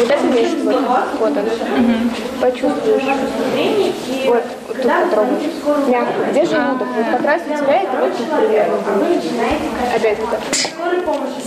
Вот это вещь, вот, вот он. Почувствуешь. Вот, вот тут потрогай. Мягко. Где желудок? Вот как раз у тебя это вот тут примерно.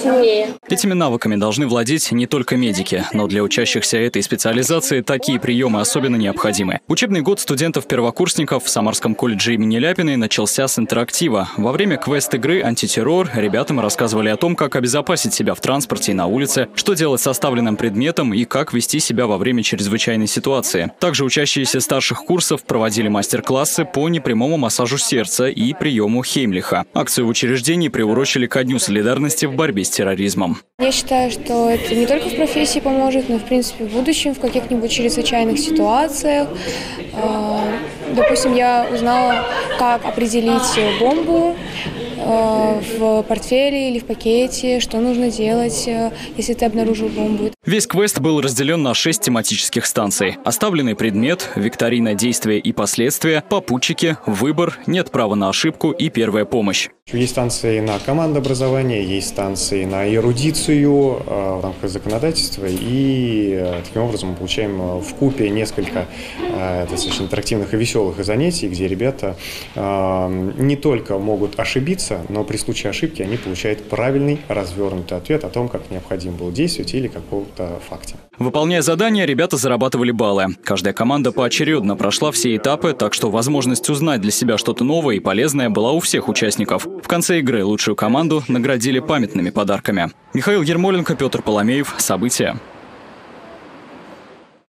Сильнее. Этими навыками должны владеть не только медики, но для учащихся этой специализации такие приемы особенно необходимы. Учебный год студентов-первокурсников в Самарском колледже имени Ляпиной начался с интерактива. Во время квест-игры «Антитеррор» ребятам рассказывали о том, как обезопасить себя в транспорте и на улице, что делать с оставленным предметом и как вести себя во время чрезвычайной ситуации. Также учащиеся старших курсов проводили мастер-классы по непрямому массажу сердца и приему Хеймлиха. Акцию в учреждении приурочили ко Дню солидарности в борьбе с терроризмом. Я считаю, что это не только в профессии поможет, но, в принципе, в будущем, в каких-нибудь чрезвычайных ситуациях. Э, Допустим, я узнала, как определить бомбу э, в портфеле или в пакете, что нужно делать, э, если ты обнаружил бомбу. Весь квест был разделен на шесть тематических станций. Оставленный предмет, викторина действия и последствия, попутчики, выбор, нет права на ошибку и первая помощь. Есть станции на командообразование, есть станции на эрудицию э, в рамках законодательства, и э, таким образом мы получаем э, в купе несколько э, достаточно интерактивных и веселых занятий, где ребята э, не только могут ошибиться, но при случае ошибки они получают правильный развернутый ответ о том, как необходимо было действовать или какого-то факте. Выполняя задания, ребята зарабатывали баллы. Каждая команда поочередно прошла все этапы, так что возможность узнать для себя что-то новое и полезное была у всех участников. В конце игры лучшую команду наградили памятными подарками. Михаил Ермоленко, Петр Поломеев. События.